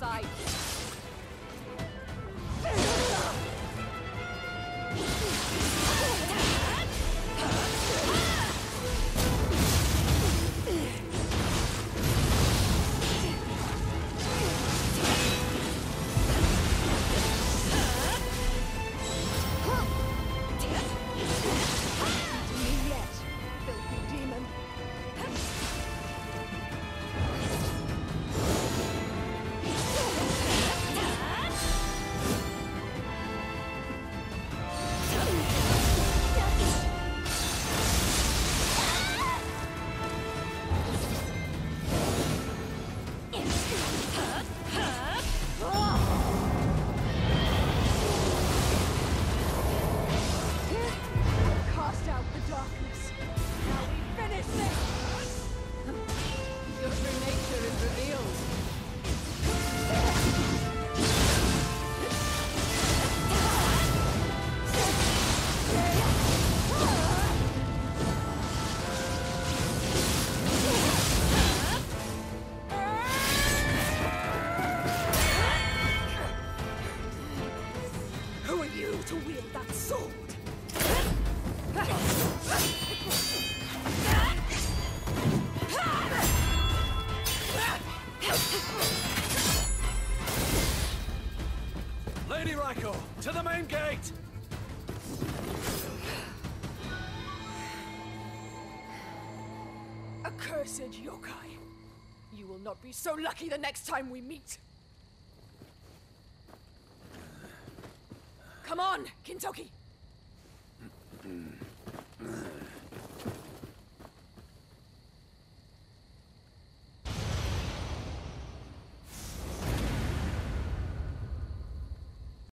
side. Lady Raiko, to the main gate! Accursed yokai. You will not be so lucky the next time we meet. Come on, Kintoki. Mm-hmm.